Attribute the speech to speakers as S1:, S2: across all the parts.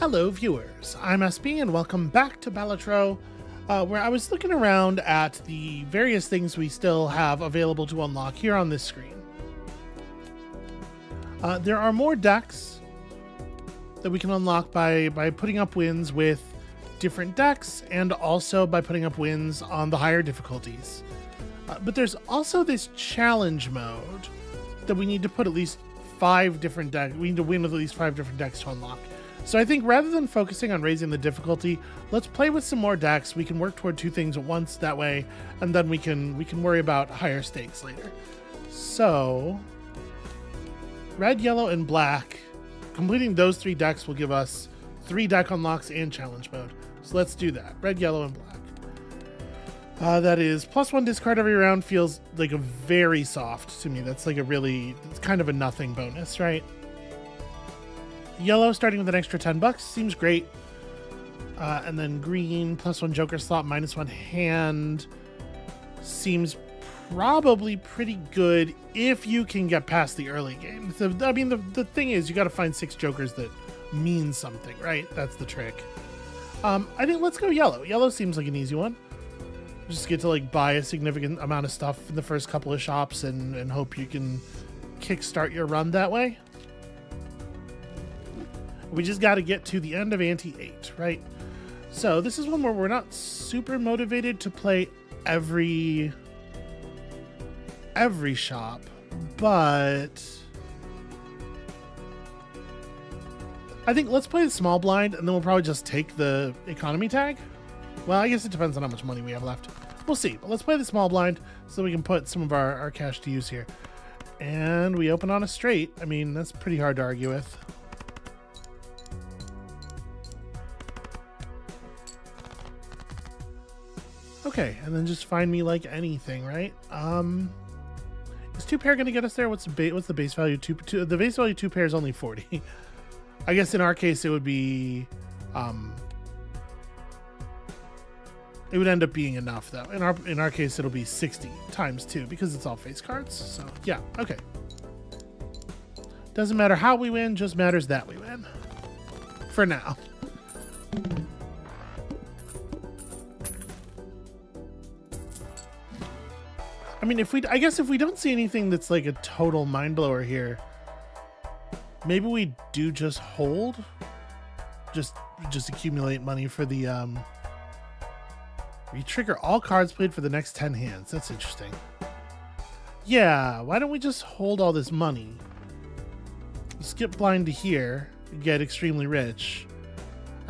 S1: Hello, viewers. I'm SB, and welcome back to Balatro, uh, where I was looking around at the various things we still have available to unlock here on this screen. Uh, there are more decks that we can unlock by, by putting up wins with different decks and also by putting up wins on the higher difficulties. Uh, but there's also this challenge mode that we need to put at least five different decks. We need to win with at least five different decks to unlock. So I think rather than focusing on raising the difficulty, let's play with some more decks. We can work toward two things at once that way, and then we can we can worry about higher stakes later. So red, yellow, and black. Completing those three decks will give us three deck unlocks and challenge mode. So let's do that. Red, yellow, and black. Uh, that is plus one discard every round feels like a very soft to me. That's like a really, it's kind of a nothing bonus, right? Yellow starting with an extra 10 bucks seems great. Uh, and then green plus one joker slot minus one hand seems probably pretty good if you can get past the early game. So, I mean, the, the thing is, you got to find six jokers that mean something, right? That's the trick. Um, I think let's go yellow. Yellow seems like an easy one. Just get to like buy a significant amount of stuff in the first couple of shops and, and hope you can kickstart your run that way. We just got to get to the end of Ante 8, right? So this is one where we're not super motivated to play every every shop, but I think let's play the small blind and then we'll probably just take the economy tag. Well, I guess it depends on how much money we have left. We'll see, but let's play the small blind so we can put some of our, our cash to use here. And we open on a straight. I mean, that's pretty hard to argue with. Okay, and then just find me like anything, right? Um, is two pair gonna get us there? What's the base? What's the base value? Two, two. The base value two pair is only forty. I guess in our case it would be, um, it would end up being enough though. In our in our case it'll be sixty times two because it's all face cards. So yeah, okay. Doesn't matter how we win, just matters that we win. For now. I mean, if we, I guess if we don't see anything that's like a total mind blower here, maybe we do just hold, just just accumulate money for the um. Retrigger all cards played for the next ten hands. That's interesting. Yeah, why don't we just hold all this money? Skip blind to here, get extremely rich.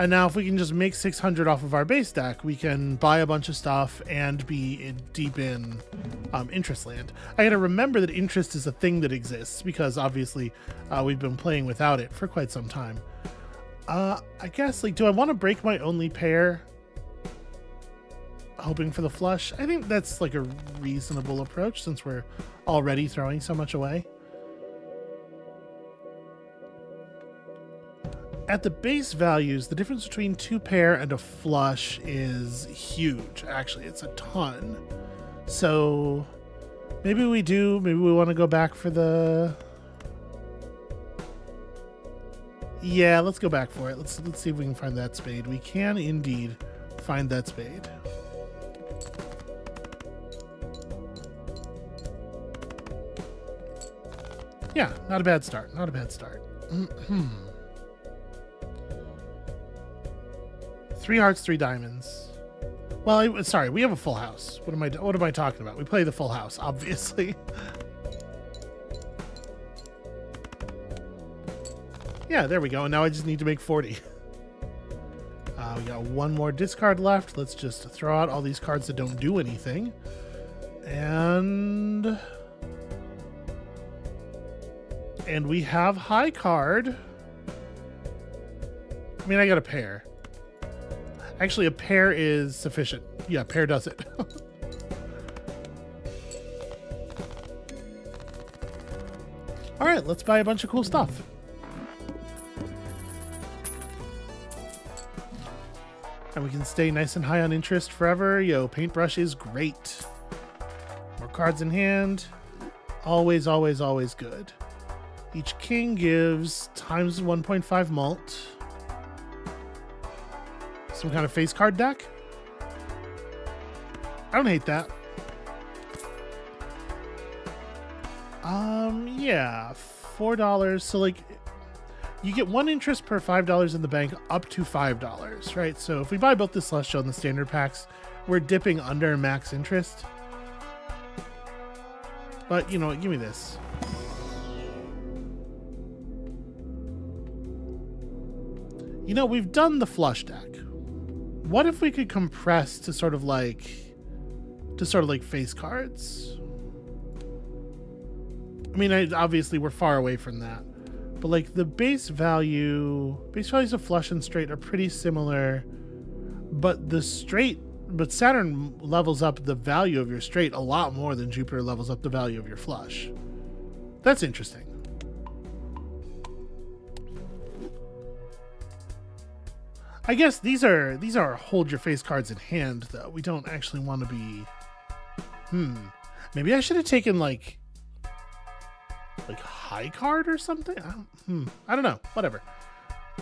S1: And now if we can just make 600 off of our base deck, we can buy a bunch of stuff and be in, deep in um, interest land. I gotta remember that interest is a thing that exists because obviously uh, we've been playing without it for quite some time. Uh, I guess, like, do I want to break my only pair? Hoping for the flush? I think that's like a reasonable approach since we're already throwing so much away. At the base values, the difference between two pair and a flush is huge. Actually, it's a ton. So maybe we do. Maybe we want to go back for the. Yeah, let's go back for it. Let's let's see if we can find that spade. We can indeed find that spade. Yeah, not a bad start. Not a bad start. Hmm. Three hearts, three diamonds. Well, I, sorry, we have a full house. What am I? What am I talking about? We play the full house, obviously. yeah, there we go. And now I just need to make 40. Uh, we got one more discard left. Let's just throw out all these cards that don't do anything. And... And we have high card. I mean, I got a pair. Actually, a pair is sufficient. Yeah, pair does it. All right, let's buy a bunch of cool stuff. And we can stay nice and high on interest forever. Yo, paintbrush is great. More cards in hand. Always, always, always good. Each king gives times 1.5 mult. Some kind of face card deck. I don't hate that. Um, yeah, four dollars. So like, you get one interest per five dollars in the bank, up to five dollars, right? So if we buy both the celestial and the standard packs, we're dipping under max interest. But you know what? Give me this. You know, we've done the flush deck. What if we could compress to sort of like to sort of like face cards? I mean, I, obviously we're far away from that. But like the base value, base values of flush and straight are pretty similar, but the straight, but Saturn levels up the value of your straight a lot more than Jupiter levels up the value of your flush. That's interesting. I guess these are these are hold your face cards in hand though. We don't actually want to be Hmm. Maybe I should have taken like like high card or something. I don't, hmm, I don't know. Whatever.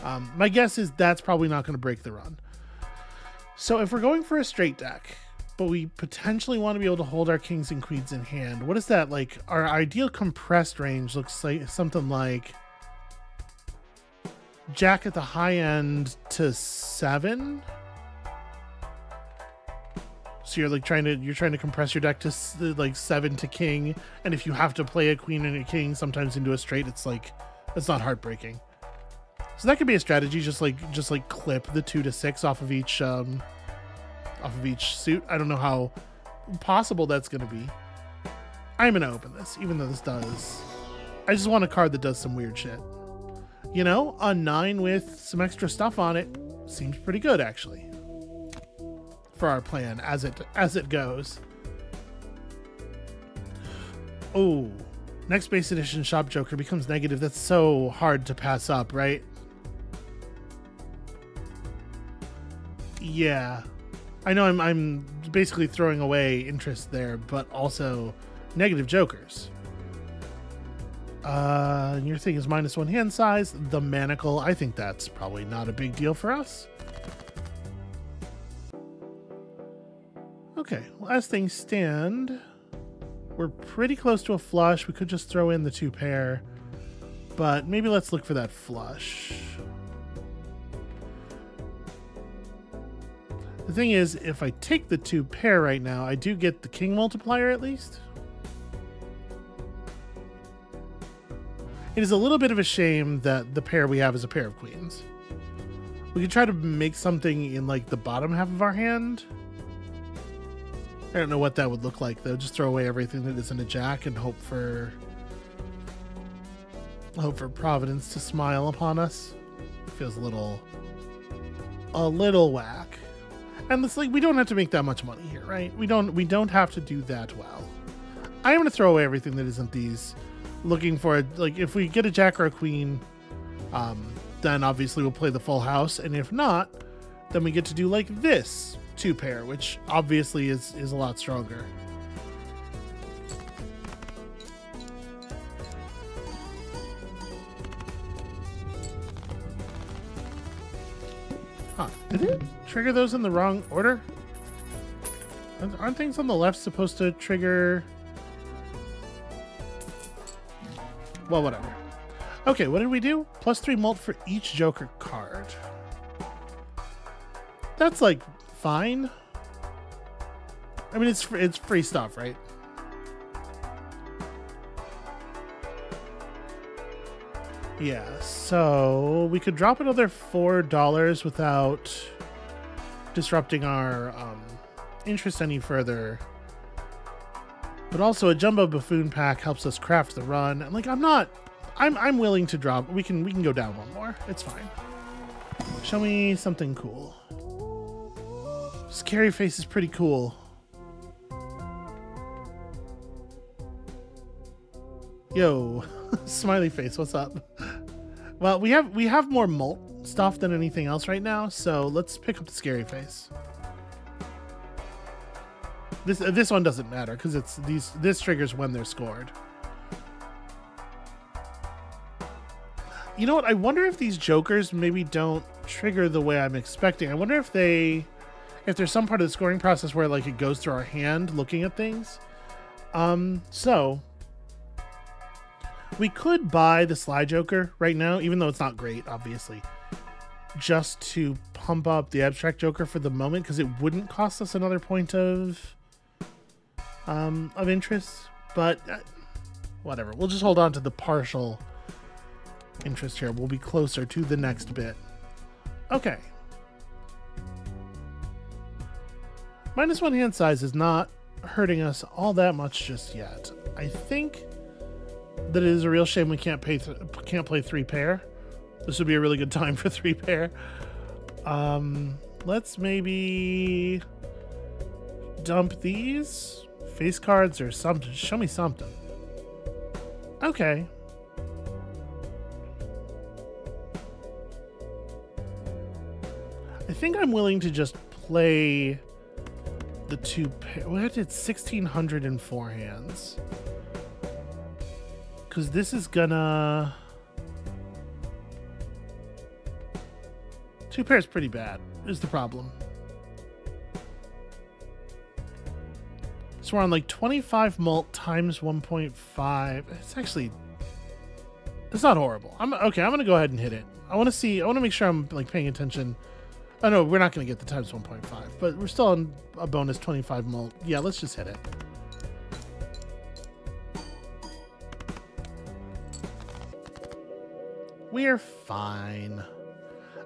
S1: Um, my guess is that's probably not going to break the run. So if we're going for a straight deck, but we potentially want to be able to hold our kings and queens in hand, what is that like? Our ideal compressed range looks like something like Jack at the high end to seven so you're like trying to you're trying to compress your deck to like seven to king, and if you have to play a queen and a king sometimes into a straight, it's like it's not heartbreaking. So that could be a strategy, just like just like clip the two to six off of each um off of each suit. I don't know how possible that's gonna be. I'm gonna open this, even though this does. I just want a card that does some weird shit. You know, a nine with some extra stuff on it seems pretty good actually for our plan as it as it goes. Oh, next base edition shop joker becomes negative. That's so hard to pass up, right? Yeah. I know I'm I'm basically throwing away interest there, but also negative jokers. Uh, your thing is minus one hand size. The manacle, I think that's probably not a big deal for us. Okay, well, as things stand, we're pretty close to a flush. We could just throw in the two pair, but maybe let's look for that flush. The thing is, if I take the two pair right now, I do get the king multiplier at least. It is a little bit of a shame that the pair we have is a pair of queens. We could try to make something in like the bottom half of our hand I don't know what that would look like though. Just throw away everything that isn't a jack and hope for hope for Providence to smile upon us. It feels a little a little whack. And it's like we don't have to make that much money here, right? We don't we don't have to do that well. I am gonna throw away everything that isn't these. Looking for a, like if we get a jack or a queen, um, then obviously we'll play the full house, and if not, then we get to do like this two pair, which obviously is, is a lot stronger. Huh. Did it trigger those in the wrong order? Aren't things on the left supposed to trigger... Well, whatever. Okay, what did we do? Plus three mult for each Joker card. That's like fine. I mean, it's it's free stuff, right? Yeah, so we could drop another four dollars without disrupting our um, interest any further. But also, a jumbo buffoon pack helps us craft the run. And like, I'm not, I'm I'm willing to drop. We can we can go down one more. It's fine. Show me something cool. Scary face is pretty cool. Yo, smiley face, what's up? Well, we have we have more mult stuff than anything else right now, so let's pick up the scary face. This uh, this one doesn't matter because it's these this triggers when they're scored. You know what? I wonder if these jokers maybe don't trigger the way I'm expecting. I wonder if they if there's some part of the scoring process where like it goes through our hand looking at things. Um so we could buy the Sly Joker right now, even though it's not great, obviously, just to pump up the Abstract Joker for the moment, because it wouldn't cost us another point of um, of interest. But uh, whatever, we'll just hold on to the partial interest here. We'll be closer to the next bit. Okay. Minus one hand size is not hurting us all that much just yet. I think that it is a real shame we can't pay can't play three pair. This would be a really good time for three pair. Um, let's maybe dump these face cards or something. Show me something. Okay. I think I'm willing to just play the two pair. We did 1604 hands because this is gonna... Two pairs pretty bad, is the problem. So we're on like 25 mult times 1.5. It's actually... It's not horrible. I'm Okay, I'm gonna go ahead and hit it. I want to see... I want to make sure I'm like paying attention. Oh no, we're not gonna get the times 1.5, but we're still on a bonus 25 mult. Yeah, let's just hit it. We're fine.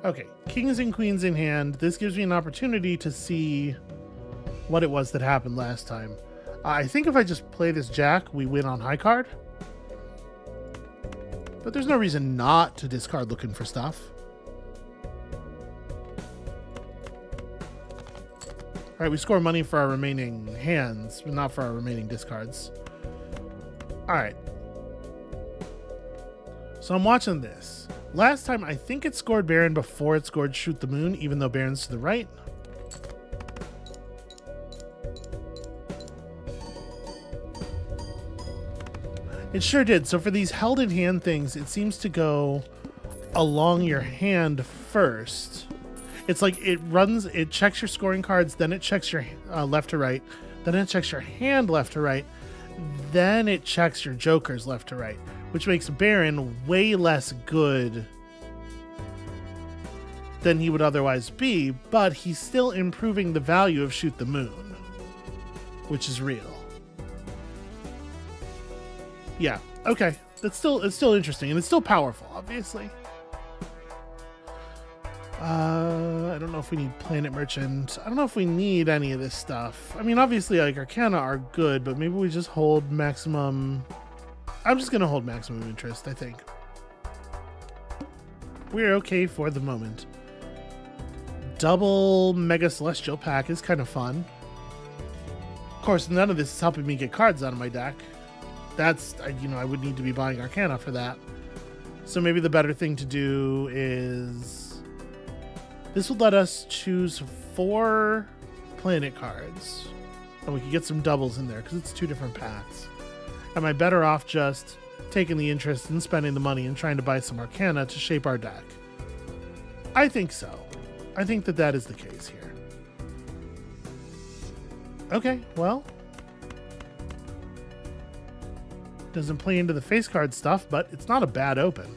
S1: Okay, kings and queens in hand. This gives me an opportunity to see what it was that happened last time. I think if I just play this jack, we win on high card. But there's no reason not to discard looking for stuff. Alright, we score money for our remaining hands, but not for our remaining discards. Alright, so I'm watching this. Last time, I think it scored Baron before it scored Shoot the Moon, even though Baron's to the right. It sure did. So for these held in hand things, it seems to go along your hand first. It's like it runs, it checks your scoring cards, then it checks your uh, left to right, then it checks your hand left to right, then it checks your jokers left to right which makes Baron way less good than he would otherwise be, but he's still improving the value of Shoot the Moon, which is real. Yeah, okay. It's still it's still interesting and it's still powerful, obviously. Uh, I don't know if we need Planet Merchant. I don't know if we need any of this stuff. I mean, obviously, like Arcana are good, but maybe we just hold maximum I'm just gonna hold maximum interest, I think. We're okay for the moment. Double Mega Celestial pack is kind of fun. Of course, none of this is helping me get cards out of my deck. That's, you know, I would need to be buying Arcana for that. So maybe the better thing to do is... This would let us choose four planet cards. And we could get some doubles in there because it's two different packs. Am I better off just taking the interest and spending the money and trying to buy some Arcana to shape our deck? I think so. I think that that is the case here. Okay, well. Doesn't play into the face card stuff, but it's not a bad open.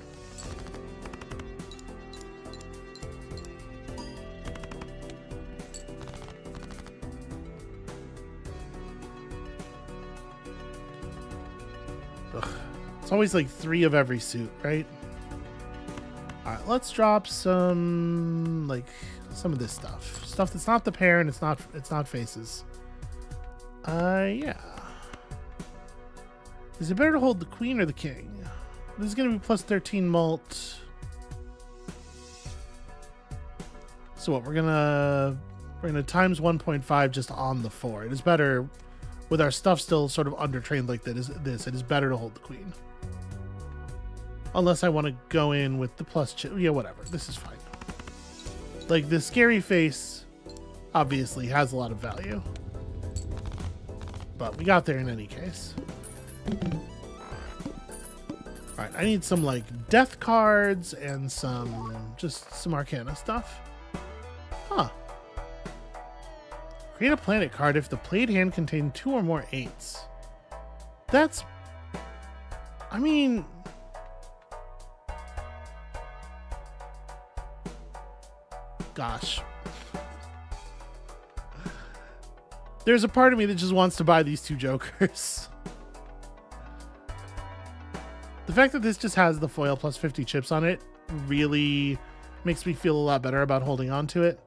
S1: Ugh. It's always like three of every suit, right? Alright, let's drop some like some of this stuff. Stuff that's not the pair and it's not it's not faces. Uh yeah. Is it better to hold the queen or the king? This is gonna be plus 13 mult. So what we're gonna we're gonna times 1.5 just on the four. It is better with our stuff still sort of undertrained like that is this, it is better to hold the queen. Unless I want to go in with the plus. Yeah, whatever. This is fine. Like, the scary face obviously has a lot of value. But we got there in any case. All right, I need some like death cards and some just some Arcana stuff. Huh. Create a planet card if the played hand contained two or more eights. That's. I mean. Gosh. There's a part of me that just wants to buy these two jokers. fact that this just has the foil plus 50 chips on it really makes me feel a lot better about holding on to it.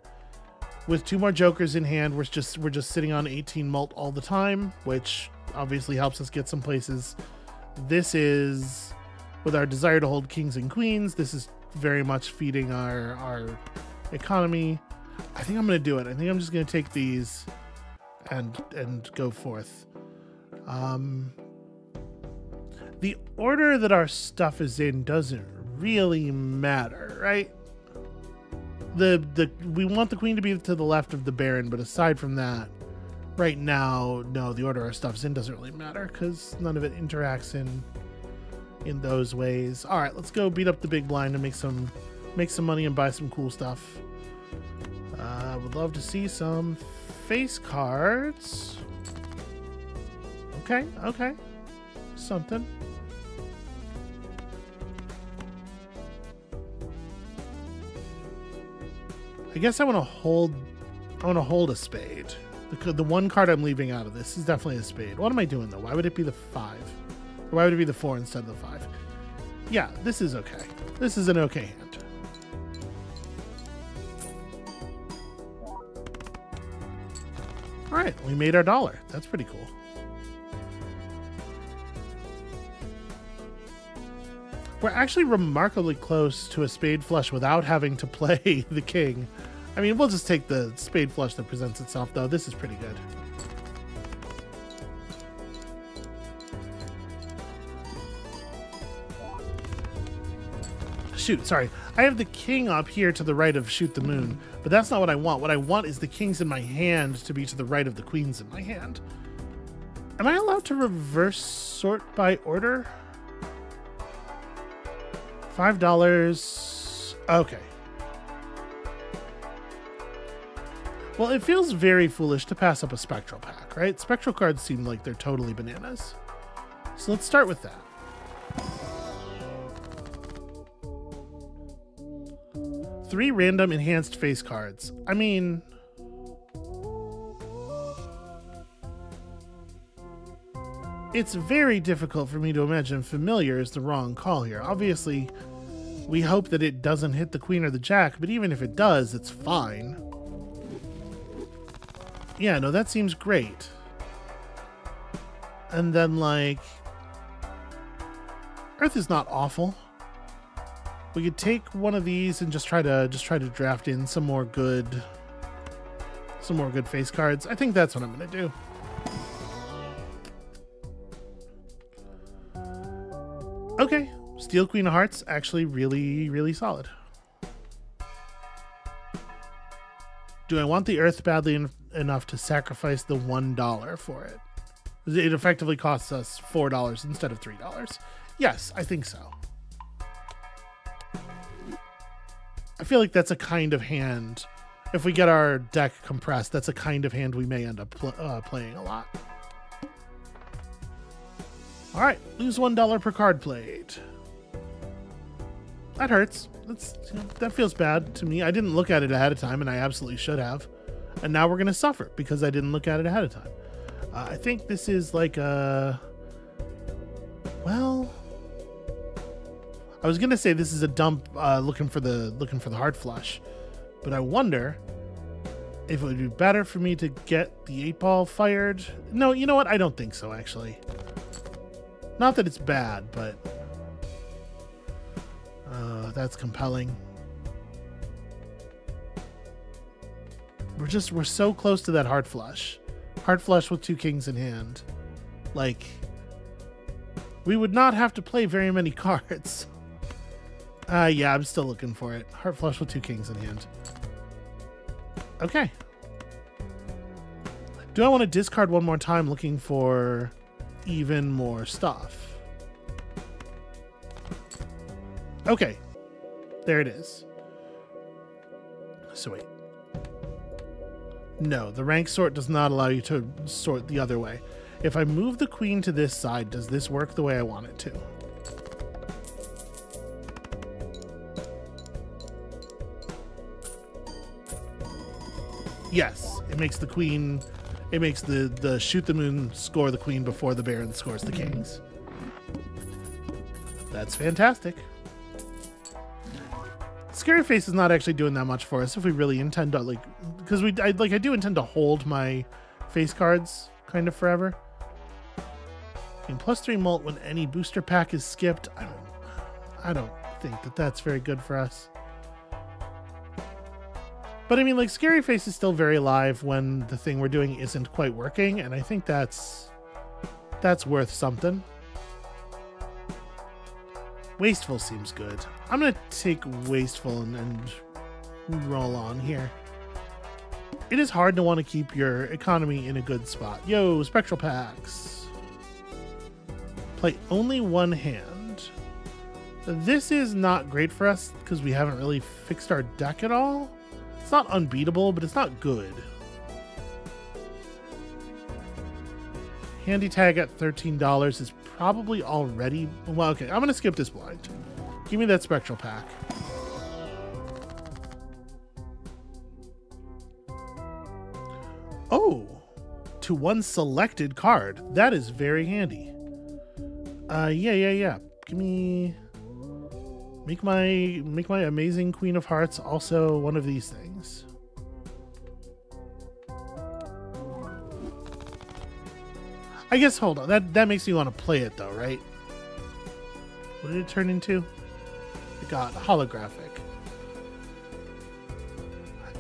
S1: With two more jokers in hand, we're just we're just sitting on 18 mult all the time, which obviously helps us get some places. This is with our desire to hold kings and queens, this is very much feeding our our economy. I think I'm gonna do it. I think I'm just gonna take these and and go forth. Um, the order that our stuff is in doesn't really matter, right? The the we want the queen to be to the left of the baron, but aside from that, right now, no, the order our stuff's in doesn't really matter because none of it interacts in in those ways. All right, let's go beat up the big blind and make some make some money and buy some cool stuff. Uh, would love to see some face cards. Okay, okay. Something. I guess I want to hold I want to hold a spade. The, the one card I'm leaving out of this is definitely a spade. What am I doing though? Why would it be the five? Or why would it be the four instead of the five? Yeah, this is okay. This is an okay hand. All right, we made our dollar. That's pretty cool. We're actually remarkably close to a spade flush without having to play the king. I mean, we'll just take the spade flush that presents itself, though. This is pretty good. Shoot, sorry. I have the king up here to the right of Shoot the Moon, but that's not what I want. What I want is the kings in my hand to be to the right of the queens in my hand. Am I allowed to reverse sort by order? Five dollars. Okay. Well, it feels very foolish to pass up a spectral pack, right? Spectral cards seem like they're totally bananas. So let's start with that. Three random enhanced face cards. I mean... It's very difficult for me to imagine familiar is the wrong call here. Obviously, we hope that it doesn't hit the queen or the jack, but even if it does, it's fine. Yeah, no, that seems great. And then, like... Earth is not awful. We could take one of these and just try to just try to draft in some more good some more good face cards. I think that's what I'm gonna do. Okay, Steel Queen of Hearts actually really, really solid. Do I want the Earth badly en enough to sacrifice the one dollar for it? It effectively costs us four dollars instead of three dollars. Yes, I think so. I feel like that's a kind of hand. If we get our deck compressed, that's a kind of hand we may end up pl uh, playing a lot. All right, lose one dollar per card played. That hurts. That's that feels bad to me. I didn't look at it ahead of time, and I absolutely should have. And now we're gonna suffer because I didn't look at it ahead of time. Uh, I think this is like a. Well, I was gonna say this is a dump uh, looking for the looking for the heart flush, but I wonder if it would be better for me to get the eight ball fired. No, you know what? I don't think so. Actually, not that it's bad, but uh, that's compelling. We're just we're so close to that heart flush, heart flush with two kings in hand, like. We would not have to play very many cards. Uh, yeah, I'm still looking for it. Heart flush with two kings in hand. Okay. Do I want to discard one more time looking for even more stuff? Okay. There it is. So wait. No, the rank sort does not allow you to sort the other way. If I move the queen to this side, does this work the way I want it to? Yes, it makes the queen, it makes the, the shoot the moon score the queen before the baron scores the kings. That's fantastic. Scary Face is not actually doing that much for us if we really intend to like because we I, like I do intend to hold my face cards kind of forever. And plus three mult when any booster pack is skipped. I don't I don't think that that's very good for us. But I mean, like Scary Face is still very alive when the thing we're doing isn't quite working, and I think that's that's worth something. Wasteful seems good. I'm gonna take Wasteful and, and roll on here. It is hard to want to keep your economy in a good spot. Yo, Spectral Packs. Play only one hand. This is not great for us because we haven't really fixed our deck at all. It's not unbeatable, but it's not good. Handy tag at $13 is probably already... Well, okay, I'm going to skip this blind. Give me that Spectral Pack. Oh! To one selected card. That is very handy. Uh, yeah, yeah, yeah. Give me... Make my make my amazing Queen of Hearts also one of these things. I guess, hold on. That, that makes me want to play it, though, right? What did it turn into? It got holographic.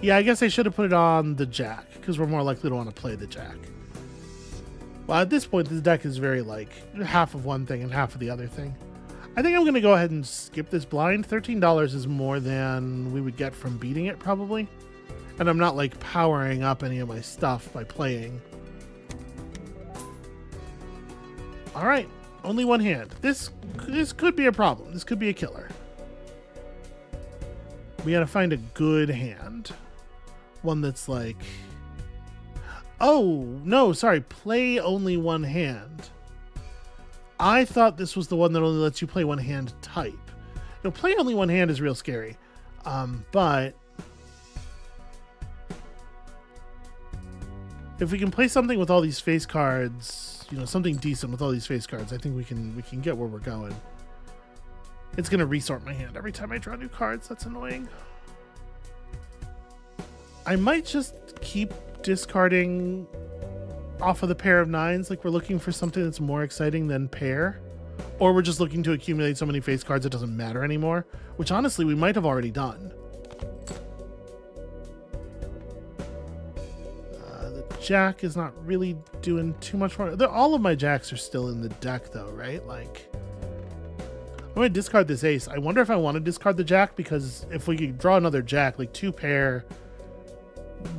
S1: Yeah, I guess I should have put it on the Jack, because we're more likely to want to play the Jack. Well, at this point, the deck is very, like, half of one thing and half of the other thing. I think I'm going to go ahead and skip this blind. $13 is more than we would get from beating it, probably. And I'm not, like, powering up any of my stuff by playing. All right, only one hand. This this could be a problem. This could be a killer. We got to find a good hand. One that's like Oh, no, sorry. Play only one hand. I thought this was the one that only lets you play one hand type. Know, play only one hand is real scary. Um, but if we can play something with all these face cards you know something decent with all these face cards, I think we can we can get where we're going. It's gonna resort my hand every time I draw new cards. That's annoying. I might just keep discarding off of the pair of nines, like we're looking for something that's more exciting than pair. Or we're just looking to accumulate so many face cards it doesn't matter anymore, which honestly we might have already done. Jack is not really doing too much more. They're, All of my jacks are still in the deck though, right? Like, I'm going to discard this ace. I wonder if I want to discard the jack because if we could draw another jack, like two pair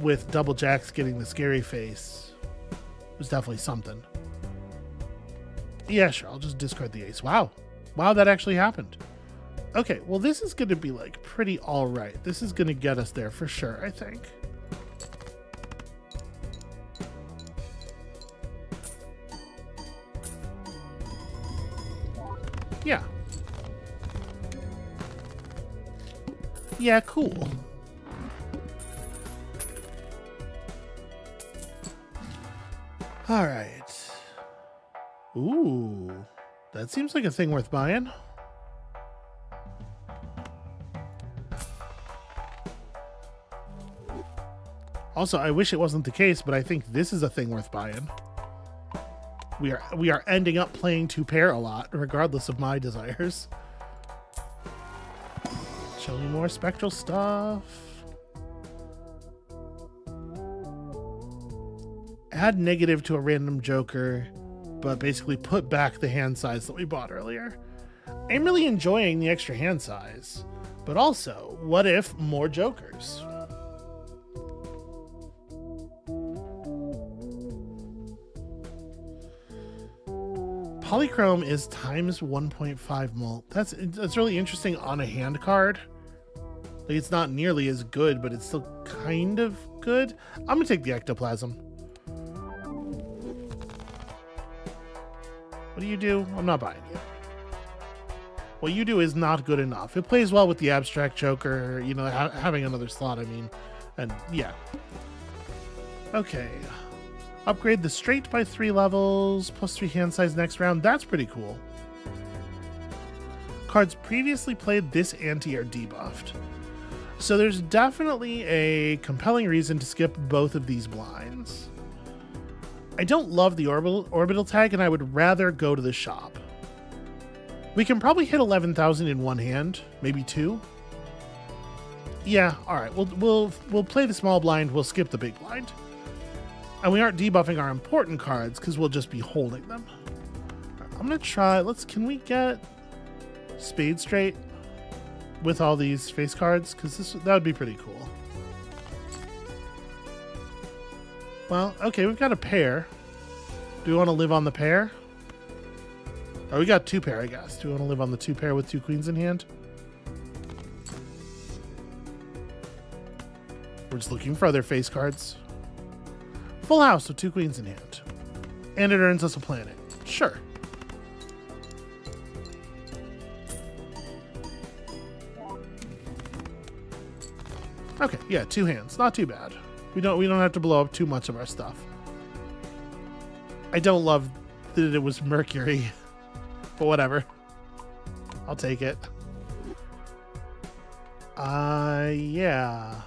S1: with double jacks getting the scary face It was definitely something. Yeah, sure. I'll just discard the ace. Wow. Wow, that actually happened. Okay, well, this is going to be like pretty all right. This is going to get us there for sure, I think. Yeah. Yeah, cool. All right. Ooh, that seems like a thing worth buying. Also, I wish it wasn't the case, but I think this is a thing worth buying we are we are ending up playing two pair a lot, regardless of my desires. Show me more spectral stuff. Add negative to a random joker, but basically put back the hand size that we bought earlier. I'm really enjoying the extra hand size, but also, what if more jokers? Polychrome is times 1.5 mult. That's that's really interesting on a hand card. Like it's not nearly as good, but it's still kind of good. I'm gonna take the ectoplasm. What do you do? I'm not buying you. What you do is not good enough. It plays well with the abstract joker, you know, ha having another slot, I mean. And yeah. Okay. Upgrade the straight by three levels, plus three hand size next round. That's pretty cool. Cards previously played this ante are debuffed. So there's definitely a compelling reason to skip both of these blinds. I don't love the orbital, orbital tag, and I would rather go to the shop. We can probably hit 11,000 in one hand, maybe two. Yeah, all right. We'll we'll we'll play the small blind. We'll skip the big blind. And we aren't debuffing our important cards because we'll just be holding them. I'm gonna try. Let's. Can we get Spade straight with all these face cards? Because this that would be pretty cool. Well, okay, we've got a pair. Do we want to live on the pair? Oh, we got two pair, I guess. Do we want to live on the two pair with two queens in hand? We're just looking for other face cards. Full house with two queens in hand. And it earns us a planet. Sure. Okay, yeah, two hands. Not too bad. We don't we don't have to blow up too much of our stuff. I don't love that it was Mercury, but whatever. I'll take it. Uh yeah.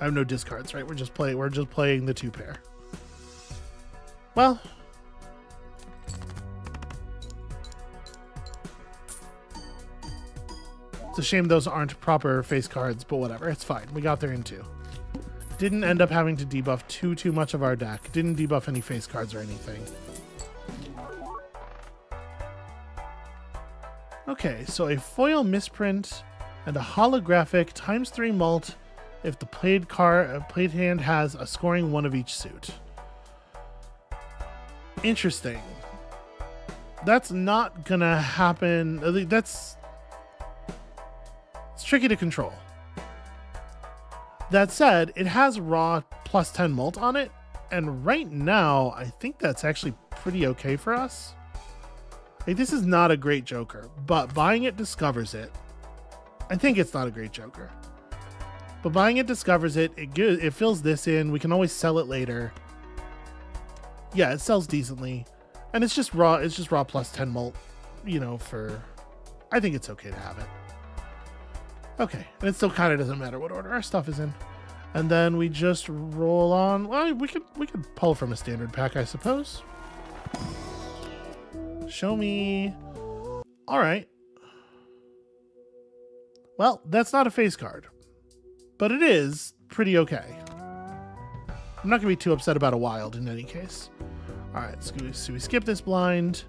S1: I have no discards, right? We're just playing. We're just playing the two pair. Well, it's a shame those aren't proper face cards, but whatever. It's fine. We got there in two. Didn't end up having to debuff too too much of our deck. Didn't debuff any face cards or anything. Okay, so a foil misprint and a holographic times three mult if the played card played hand has a scoring one of each suit. Interesting. That's not gonna happen. That's it's tricky to control. That said, it has raw plus 10 mult on it, and right now I think that's actually pretty okay for us. Like, this is not a great Joker, but buying it discovers it. I think it's not a great Joker. But buying it discovers it. It it fills this in. We can always sell it later. Yeah, it sells decently, and it's just raw. It's just raw plus ten mult. You know, for I think it's okay to have it. Okay, and it still kind of doesn't matter what order our stuff is in. And then we just roll on. Well, we could we could pull from a standard pack, I suppose. Show me. All right. Well, that's not a face card but it is pretty okay. I'm not going to be too upset about a wild in any case. All right, so we, so we skip this blind,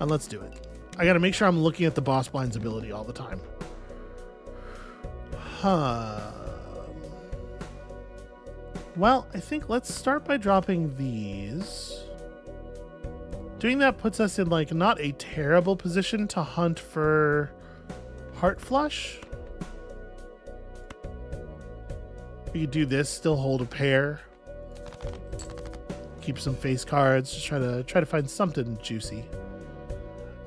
S1: and let's do it. I got to make sure I'm looking at the boss blind's ability all the time. Huh. Well, I think let's start by dropping these. Doing that puts us in, like, not a terrible position to hunt for Heart Flush. We could do this, still hold a pair. Keep some face cards, just try to try to find something juicy.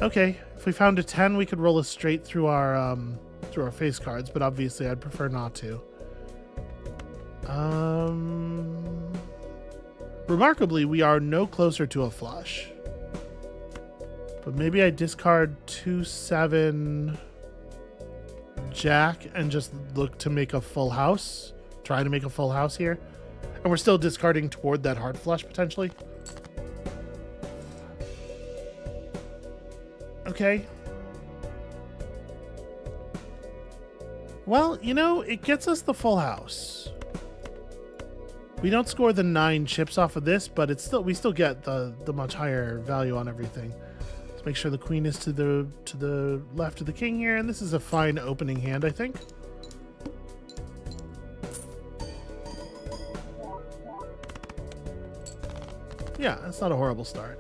S1: Okay, if we found a 10, we could roll a straight through our um through our face cards, but obviously I'd prefer not to. Um Remarkably, we are no closer to a flush. But maybe I discard 2 7 Jack and just look to make a full house try to make a full house here. And we're still discarding toward that heart flush potentially. Okay. Well, you know, it gets us the full house. We don't score the nine chips off of this, but it's still we still get the the much higher value on everything. Let's make sure the queen is to the to the left of the king here, and this is a fine opening hand, I think. Yeah, that's not a horrible start.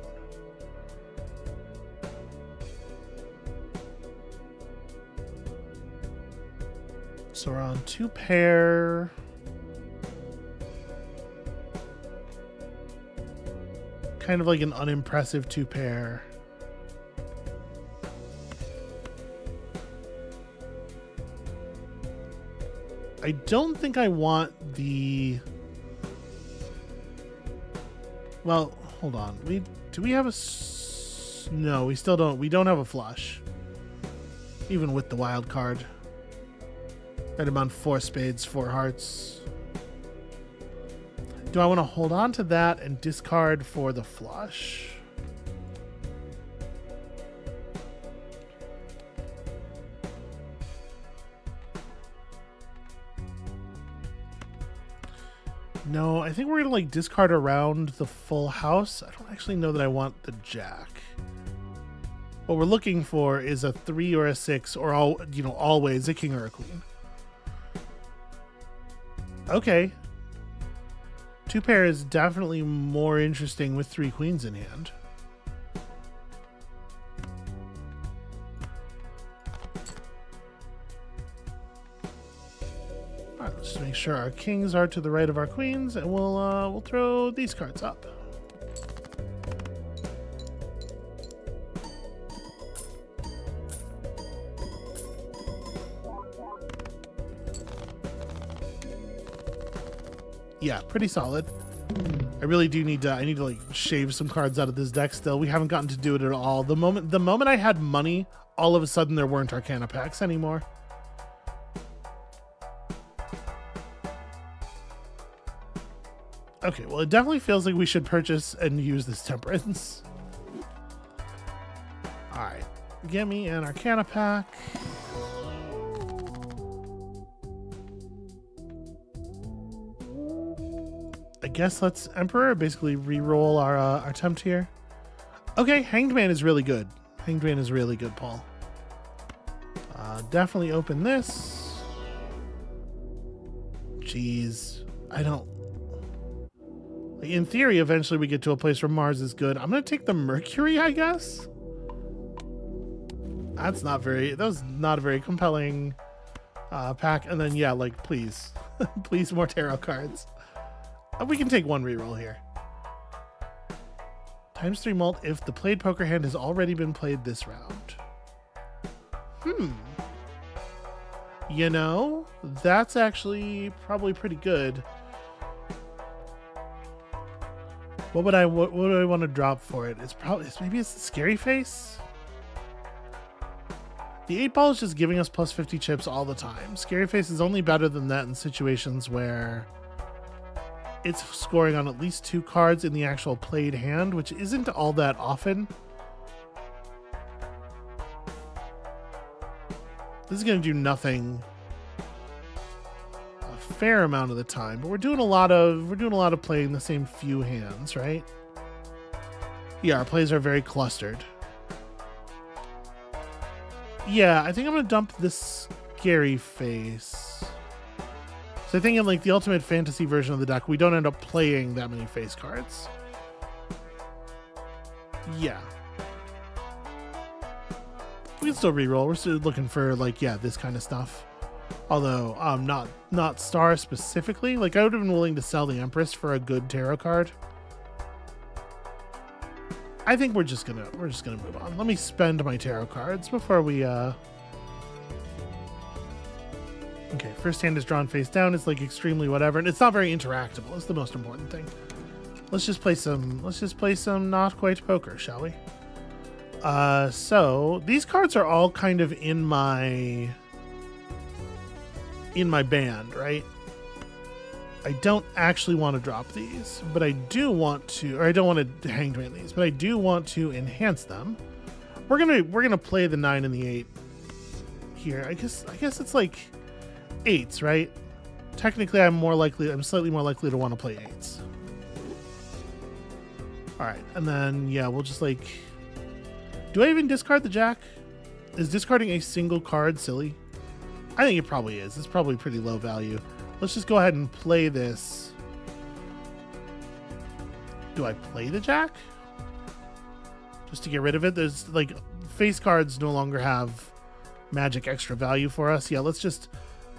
S1: So we're on two pair. Kind of like an unimpressive two pair. I don't think I want the. Well, hold on. We do we have a? No, we still don't. We don't have a flush. Even with the wild card. Right I'm on four spades, four hearts. Do I want to hold on to that and discard for the flush? No, I think we're gonna like discard around the full house. I don't actually know that I want the jack. What we're looking for is a three or a six, or all you know, always a king or a queen. Okay. Two pair is definitely more interesting with three queens in hand. Just make sure our kings are to the right of our queens, and we'll uh, we'll throw these cards up. Yeah, pretty solid. I really do need to I need to like shave some cards out of this deck still. We haven't gotten to do it at all. The moment the moment I had money, all of a sudden there weren't Arcana packs anymore. Okay, well, it definitely feels like we should purchase and use this Temperance. Alright. Get me an Arcana pack. I guess let's Emperor basically re-roll our, uh, our attempt here. Okay, Hanged Man is really good. Hanged Man is really good, Paul. Uh, definitely open this. Jeez. I don't... In theory, eventually we get to a place where Mars is good. I'm gonna take the Mercury, I guess. That's not very. That was not a very compelling uh, pack. And then yeah, like please, please more tarot cards. Uh, we can take one reroll here. Times three mult if the played poker hand has already been played this round. Hmm. You know, that's actually probably pretty good. What would I what, what do I want to drop for it? It's probably it's, maybe it's the scary face. The eight ball is just giving us plus 50 chips all the time. Scary face is only better than that in situations where it's scoring on at least two cards in the actual played hand, which isn't all that often. This is going to do nothing fair amount of the time, but we're doing a lot of we're doing a lot of playing the same few hands, right? Yeah, our plays are very clustered. Yeah, I think I'm gonna dump this scary face. So I think in like the ultimate fantasy version of the deck, we don't end up playing that many face cards. Yeah. We can still reroll. We're still looking for like yeah, this kind of stuff. Although um not not star specifically. Like I would have been willing to sell the Empress for a good tarot card. I think we're just gonna we're just gonna move on. Let me spend my tarot cards before we uh Okay, first hand is drawn face down, it's like extremely whatever, and it's not very interactable, it's the most important thing. Let's just play some let's just play some not quite poker, shall we? Uh so these cards are all kind of in my in my band, right? I don't actually want to drop these, but I do want to, or I don't want to hangman these, but I do want to enhance them. We're gonna we're gonna play the nine and the eight here. I guess I guess it's like eights, right? Technically, I'm more likely, I'm slightly more likely to want to play eights. All right, and then yeah, we'll just like. Do I even discard the jack? Is discarding a single card silly? I think it probably is. It's probably pretty low value. Let's just go ahead and play this. Do I play the jack? Just to get rid of it? There's like face cards no longer have magic extra value for us. Yeah, let's just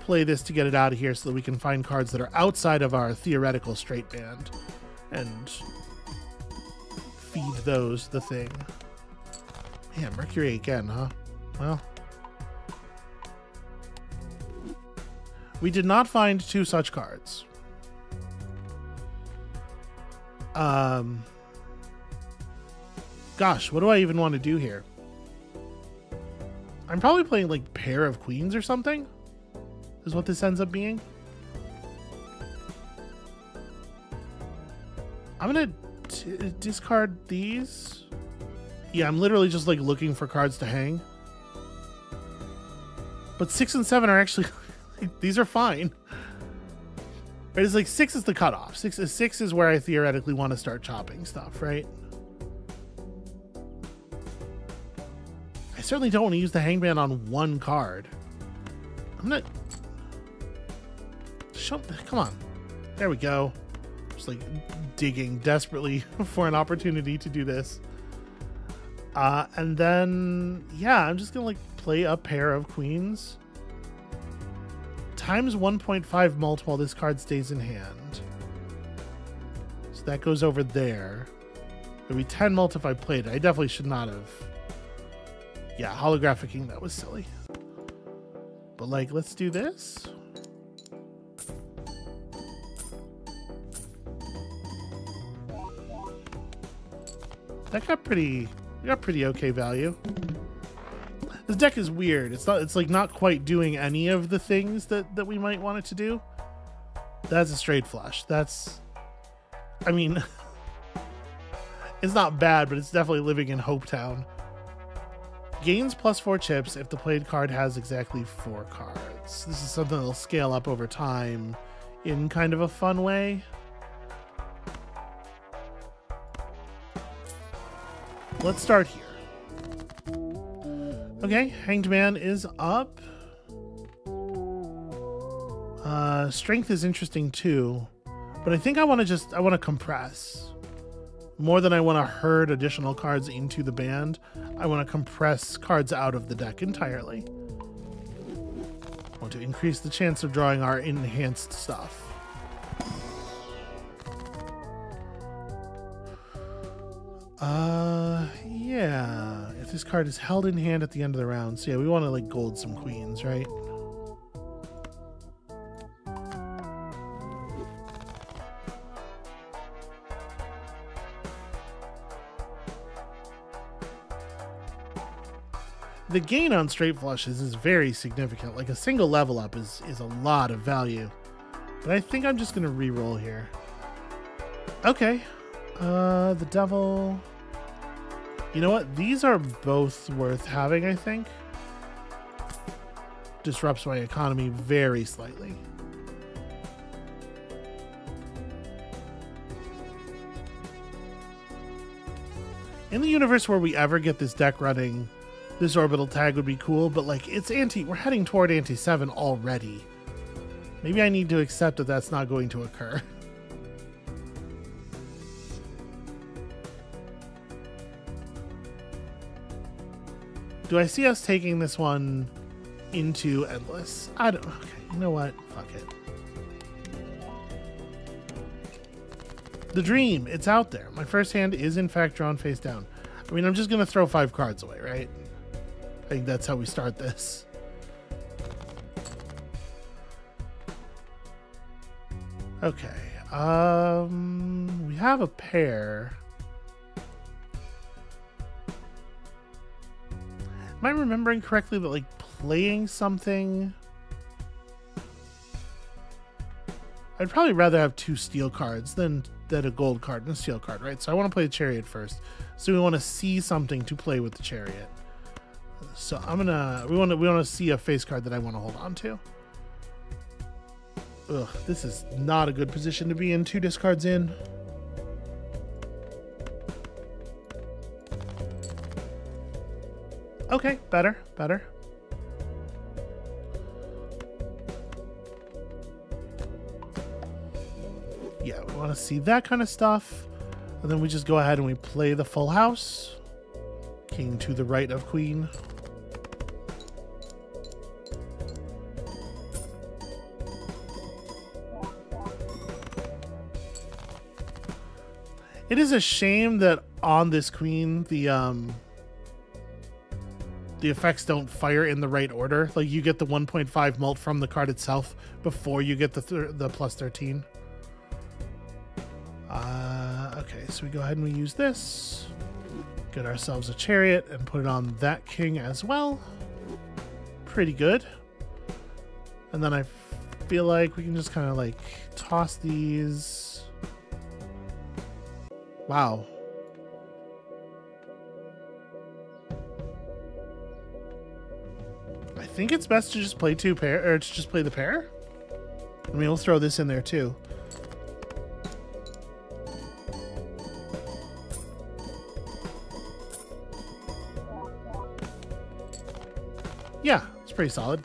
S1: play this to get it out of here so that we can find cards that are outside of our theoretical straight band and feed those the thing. Yeah, Mercury again, huh? Well. We did not find two such cards. Um. Gosh, what do I even want to do here? I'm probably playing like pair of queens or something is what this ends up being. I'm gonna discard these. Yeah, I'm literally just like looking for cards to hang. But six and seven are actually these are fine. Right, it's like six is the cutoff. Six is six is where I theoretically want to start chopping stuff, right? I certainly don't want to use the hangman on one card. I'm Show, come on. There we go. Just like digging desperately for an opportunity to do this. Uh, and then, yeah, I'm just gonna like play a pair of queens. Times 1.5 mult while this card stays in hand. So that goes over there. There'll be 10 mult if I played it. I definitely should not have. Yeah, holographicing, that was silly. But like, let's do this. That got pretty got pretty okay value. This deck is weird. It's not it's like not quite doing any of the things that, that we might want it to do. That's a straight flush. That's I mean it's not bad, but it's definitely living in Hope Town. Gains plus four chips if the played card has exactly four cards. This is something that'll scale up over time in kind of a fun way. let's start here. Okay, Hanged Man is up. Uh, strength is interesting too, but I think I want to just I want to compress more than I want to herd additional cards into the band. I want to compress cards out of the deck entirely. I want to increase the chance of drawing our enhanced stuff. Uh, yeah. This card is held in hand at the end of the round, so yeah, we want to like gold some queens, right? The gain on straight flushes is very significant. Like a single level up is is a lot of value. But I think I'm just gonna re-roll here. Okay. Uh, the devil. You know what? These are both worth having, I think. Disrupts my economy very slightly. In the universe where we ever get this deck running, this orbital tag would be cool, but like it's ante, we're heading toward ante 7 already. Maybe I need to accept that that's not going to occur. Do I see us taking this one into Endless? I don't... Okay, you know what? Fuck it. The Dream. It's out there. My first hand is, in fact, drawn face down. I mean, I'm just going to throw five cards away, right? I think that's how we start this. Okay. Um, we have a pair. Am I remembering correctly that like playing something? I'd probably rather have two steel cards than than a gold card and a steel card, right? So I want to play the chariot first. So we want to see something to play with the chariot. So I'm gonna we want to we want to see a face card that I want to hold on to. Ugh, this is not a good position to be in. Two discards in. Okay, better, better. Yeah, we want to see that kind of stuff. And then we just go ahead and we play the full house. King to the right of queen. It is a shame that on this queen, the um the effects don't fire in the right order. Like you get the 1.5 mult from the card itself before you get the th the plus 13. Uh, okay, so we go ahead and we use this. Get ourselves a chariot and put it on that king as well. Pretty good. And then I feel like we can just kind of like toss these. Wow. Think it's best to just play two pair, or to just play the pair. I mean, we'll throw this in there too. Yeah, it's pretty solid.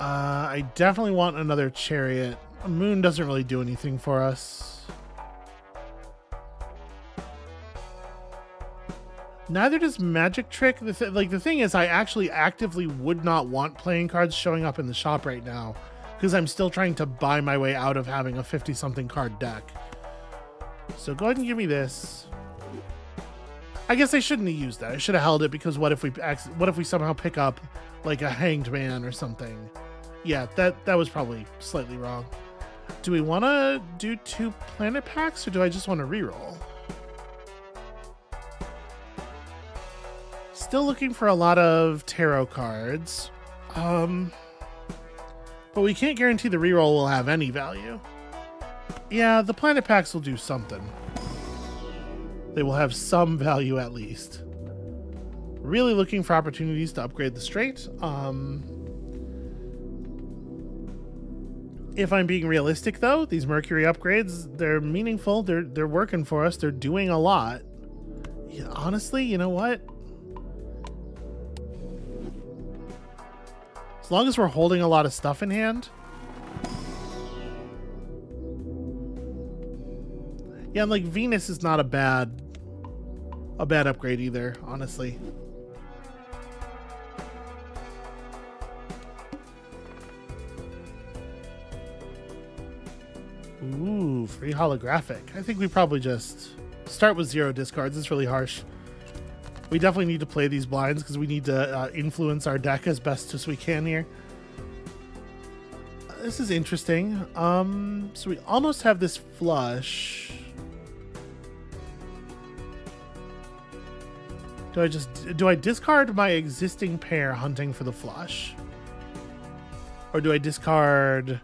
S1: Uh, I definitely want another chariot. A moon doesn't really do anything for us. Neither does Magic Trick. The th like the thing is, I actually actively would not want playing cards showing up in the shop right now because I'm still trying to buy my way out of having a 50 something card deck. So go ahead and give me this. I guess I shouldn't have used that. I should have held it because what if we what if we somehow pick up like a hanged man or something? Yeah, that that was probably slightly wrong. Do we want to do two planet packs or do I just want to reroll? Still looking for a lot of tarot cards. Um, but we can't guarantee the reroll will have any value. Yeah, the planet packs will do something. They will have some value at least. Really looking for opportunities to upgrade the straight. Um, if I'm being realistic though, these Mercury upgrades, they're meaningful. They're they're working for us. They're doing a lot. Yeah, honestly, you know what? As long as we're holding a lot of stuff in hand. Yeah, and like Venus is not a bad a bad upgrade either, honestly. Ooh, free holographic. I think we probably just start with zero discards. It's really harsh. We definitely need to play these blinds because we need to uh, influence our deck as best as we can here. Uh, this is interesting. Um, so we almost have this flush. Do I just do I discard my existing pair hunting for the flush? Or do I discard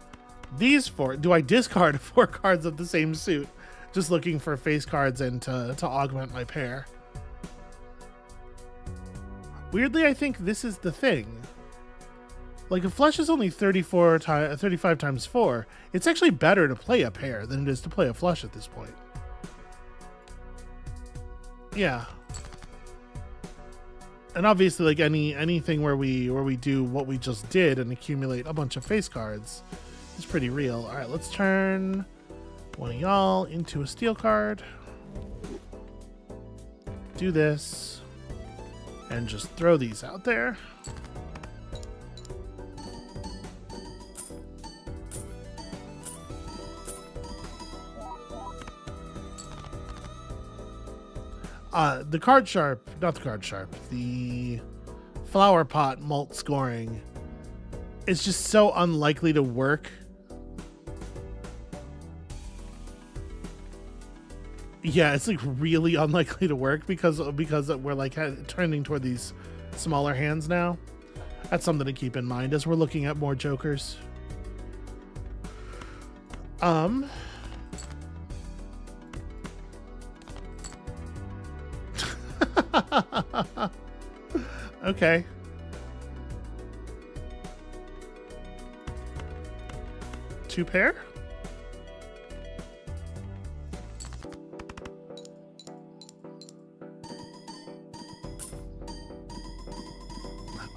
S1: these four? Do I discard four cards of the same suit? Just looking for face cards and to, to augment my pair. Weirdly, I think this is the thing. Like, if flush is only 34 ti 35 times 4, it's actually better to play a pair than it is to play a flush at this point. Yeah. And obviously, like any anything where we where we do what we just did and accumulate a bunch of face cards is pretty real. All right, let's turn one of y'all into a steel card. Do this and just throw these out there. Uh, the card sharp, not the card sharp, the flower pot mult scoring is just so unlikely to work Yeah, it's like really unlikely to work because because we're like trending toward these smaller hands now. That's something to keep in mind as we're looking at more jokers. Um Okay. Two pair?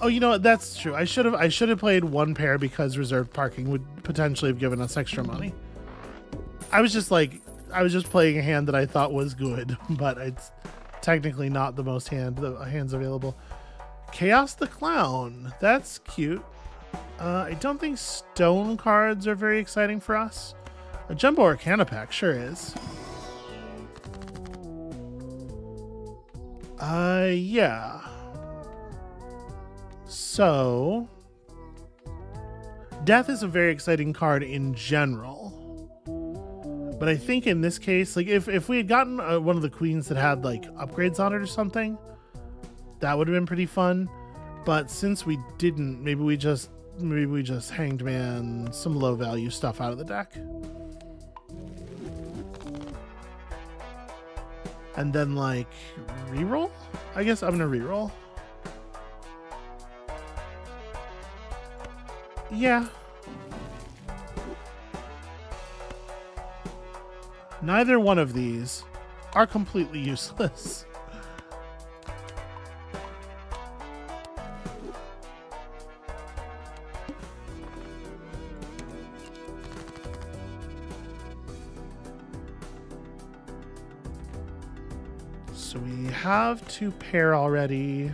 S1: Oh, you know what? That's true. I should have I should have played one pair because reserved parking would potentially have given us extra money. I was just like I was just playing a hand that I thought was good, but it's technically not the most hand the hands available. Chaos the Clown. That's cute. Uh, I don't think stone cards are very exciting for us. A Jumbo Arcana pack sure is. Uh, yeah. So, Death is a very exciting card in general. But I think in this case, like if, if we had gotten uh, one of the queens that had like upgrades on it or something, that would have been pretty fun. But since we didn't, maybe we just maybe we just hanged man some low value stuff out of the deck. And then like reroll? I guess I'm gonna reroll. Yeah. Neither one of these are completely useless. So we have two pair already.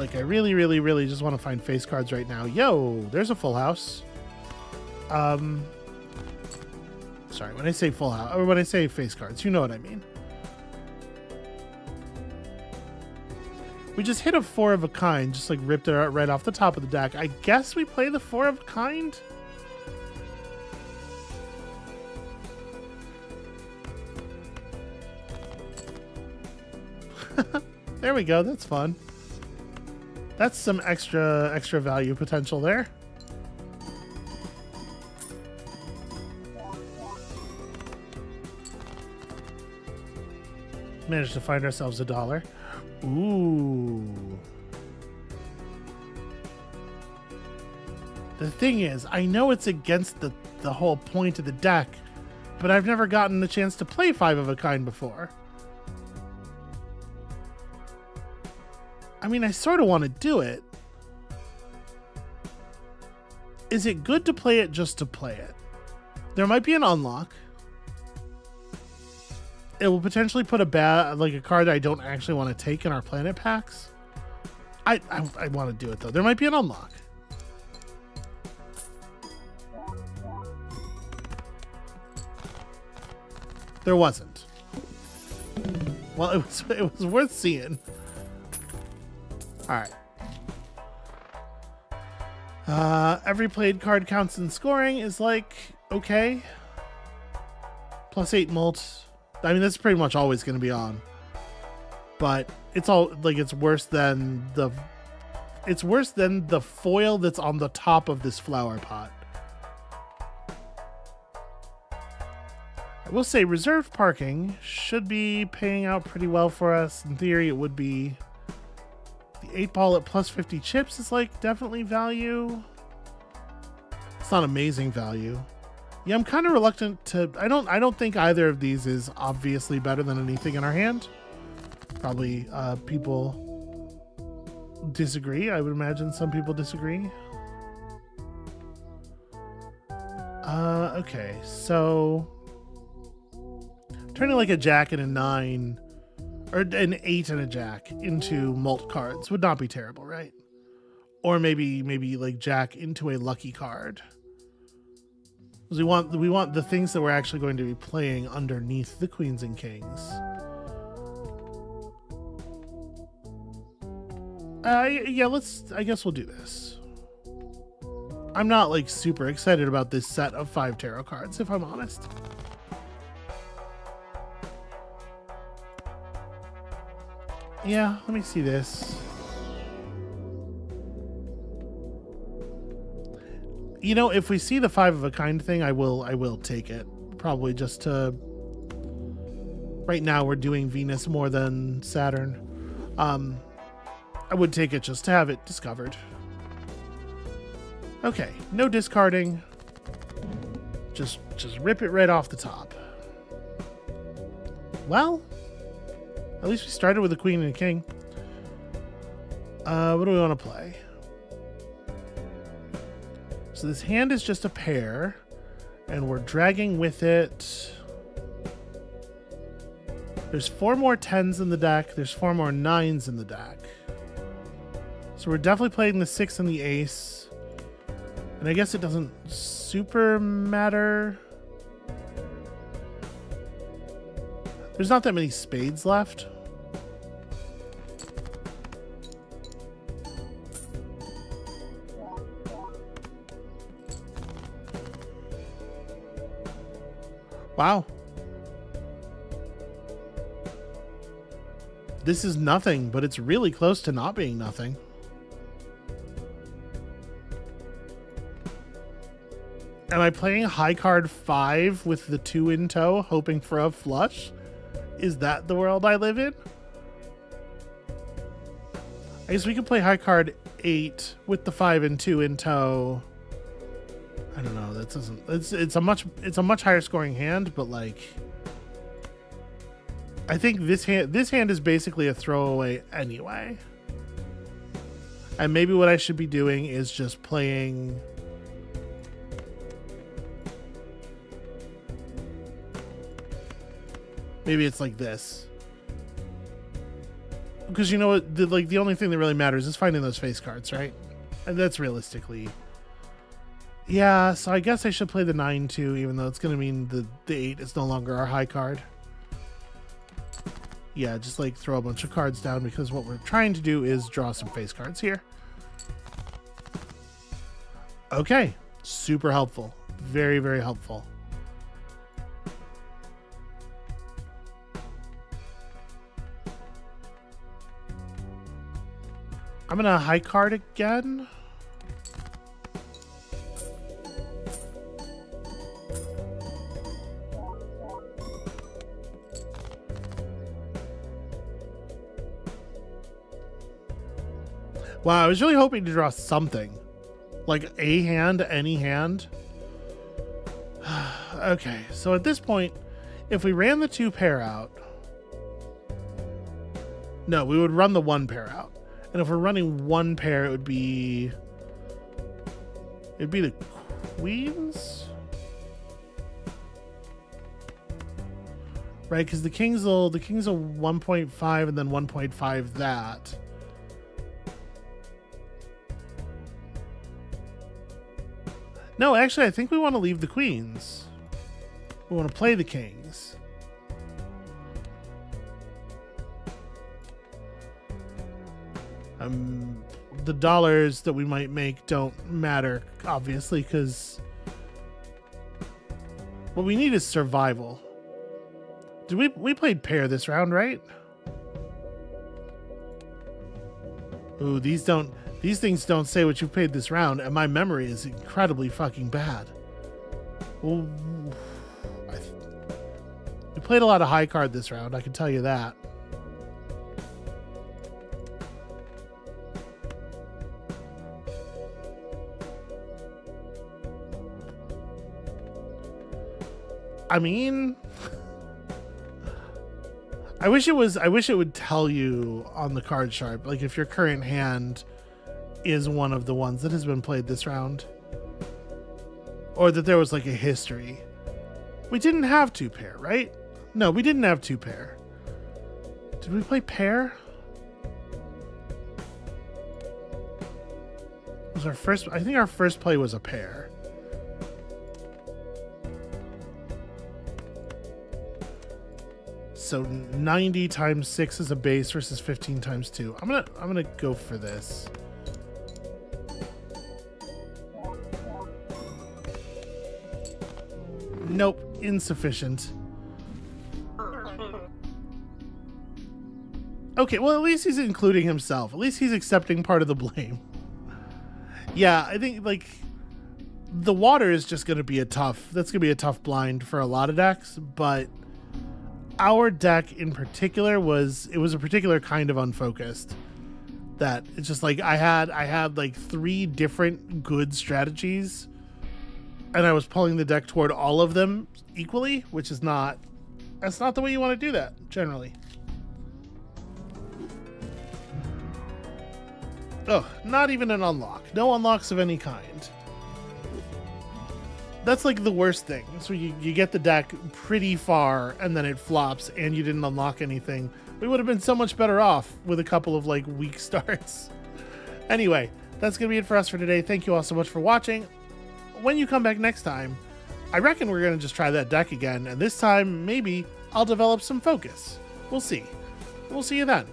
S1: Like I really, really, really just want to find face cards right now. Yo, there's a full house. Um sorry, when I say full house or when I say face cards, you know what I mean. We just hit a four of a kind, just like ripped it out right off the top of the deck. I guess we play the four of a kind. there we go. That's fun. That's some extra extra value potential there. Managed to find ourselves a dollar. Ooh. The thing is, I know it's against the, the whole point of the deck, but I've never gotten the chance to play Five of a Kind before. Mean, I sort of want to do it. Is it good to play it just to play it? There might be an unlock. It will potentially put a bad, like a card that I don't actually want to take in our planet packs. I, I, I want to do it though. There might be an unlock. There wasn't. Well, it was it was worth seeing. Alright. Uh, every played card counts in scoring is like, okay. Plus 8 mult. I mean, that's pretty much always going to be on. But it's all, like, it's worse than the... It's worse than the foil that's on the top of this flower pot. I will say reserve parking should be paying out pretty well for us. In theory, it would be 8 ball at plus 50 chips is like definitely value. It's not amazing value. Yeah, I'm kind of reluctant to I don't I don't think either of these is obviously better than anything in our hand. Probably uh people disagree. I would imagine some people disagree. Uh okay. So turning like a jack and a 9 or an eight and a jack into mult cards would not be terrible, right? Or maybe maybe like jack into a lucky card. Because we want we want the things that we're actually going to be playing underneath the queens and kings. Uh, yeah, let's. I guess we'll do this. I'm not like super excited about this set of five tarot cards, if I'm honest. Yeah, let me see this. You know, if we see the five of a kind thing, I will I will take it. Probably just to right now we're doing Venus more than Saturn. Um I would take it just to have it discovered. Okay, no discarding. Just just rip it right off the top. Well, At least we started with a queen and a king. Uh, what do we want to play? So this hand is just a pair, and we're dragging with it. There's four more tens in the deck. There's four more nines in the deck. So we're definitely playing the six and the ace. And I guess it doesn't super matter. There's not that many spades left. Wow. This is nothing, but it's really close to not being nothing. Am I playing high card 5 with the 2 in tow, hoping for a flush? Is that the world I live in? I guess we could play high card 8 with the 5 and 2 in tow I don't know. That doesn't. It's it's a much it's a much higher scoring hand, but like. I think this hand this hand is basically a throwaway anyway. And maybe what I should be doing is just playing. Maybe it's like this. Because you know what, the, like the only thing that really matters is finding those face cards, right? And that's realistically yeah, so I guess I should play the 9 too, even though it's going to mean the, the 8 is no longer our high card. Yeah, just like throw a bunch of cards down because what we're trying to do is draw some face cards here. Okay, super helpful. Very, very helpful. I'm to high card again. Wow, I was really hoping to draw something. Like a hand, any hand. okay, so at this point, if we ran the two pair out... No, we would run the one pair out. And if we're running one pair, it would be... It'd be the queens? Right, because the kings will the kings will 1.5 and then 1.5 that. No, actually, I think we want to leave the queens. We want to play the kings. Um, the dollars that we might make don't matter, obviously, because what we need is survival. Did we we played pair this round, right? Ooh, these don't these things don't say what you paid this round, and my memory is incredibly fucking bad. Well, we played a lot of high card this round, I can tell you that. I mean, I wish it was. I wish it would tell you on the card sharp, like if your current hand is one of the ones that has been played this round. Or that there was like a history. We didn't have two pair, right? No, we didn't have two pair. Did we play pair? Was our first I think our first play was a pair. So 90 times 6 is a base versus 15 times 2. I'm going to I'm going to go for this. Nope, insufficient. Okay, well, at least he's including himself. At least he's accepting part of the blame. Yeah, I think, like, the water is just going to be a tough, that's going to be a tough blind for a lot of decks, but our deck in particular was it was a particular kind of unfocused that it's just like I had I had like three different good strategies and I was pulling the deck toward all of them equally, which is not that's not the way you want to do that generally. Oh, not even an unlock. No unlocks of any kind. That's like the worst thing. So you, you get the deck pretty far and then it flops and you didn't unlock anything. We would have been so much better off with a couple of like weak starts. anyway, that's going to be it for us for today. Thank you all so much for watching. When you come back next time, I reckon we're going to just try that deck again. And this time, maybe I'll develop some focus. We'll see. We'll see you then.